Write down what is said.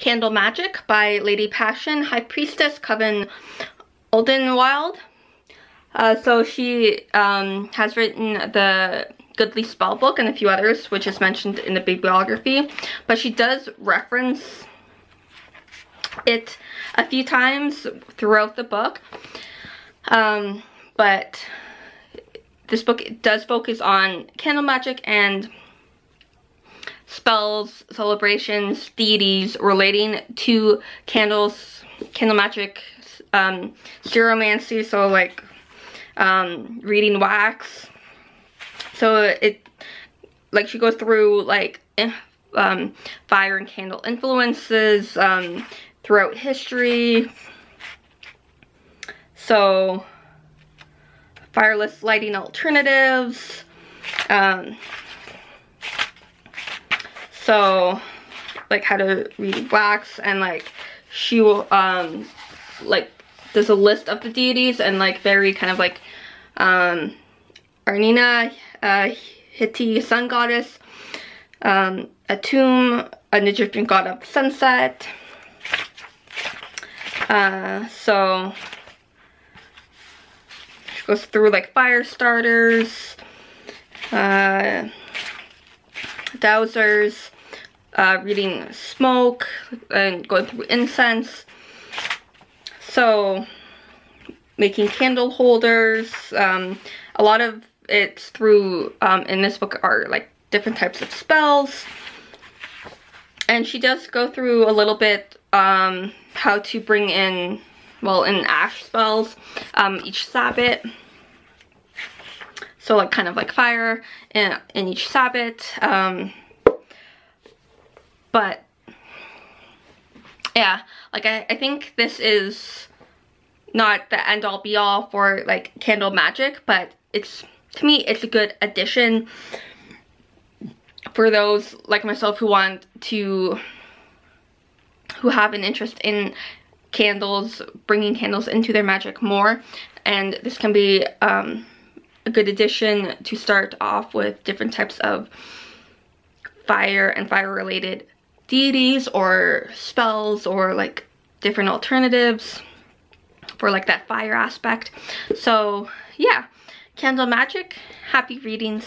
Candle Magic by Lady Passion, High Priestess Coven Oldenwilde. Uh, so she um, has written the Goodly Spell Book and a few others, which is mentioned in the bibliography. But she does reference it a few times throughout the book. Um, but this book does focus on candle magic and spells, celebrations, deities relating to candles, candle magic, um, stereomancy, so like um, reading wax. So it, like she goes through like eh, um, fire and candle influences um, throughout history. So fireless lighting alternatives. Um, so like how to read wax and like she will um like there's a list of the deities and like very kind of like um Arinna, uh Hitti sun goddess, um Atum, an Egyptian god of sunset. Uh so she goes through like fire starters, uh dowsers, uh, reading smoke and going through incense. So making candle holders. Um, a lot of it's through, um, in this book are like different types of spells. And she does go through a little bit um, how to bring in, well, in ash spells, um, each sabbat. So like kind of like fire in, in each sabbat. But yeah, like I, I think this is not the end all be all for like candle magic, but it's to me it's a good addition for those like myself who want to who have an interest in candles, bringing candles into their magic more. And this can be um, a good addition to start off with different types of fire and fire related deities or spells or like different alternatives for like that fire aspect. So yeah, candle magic, happy readings.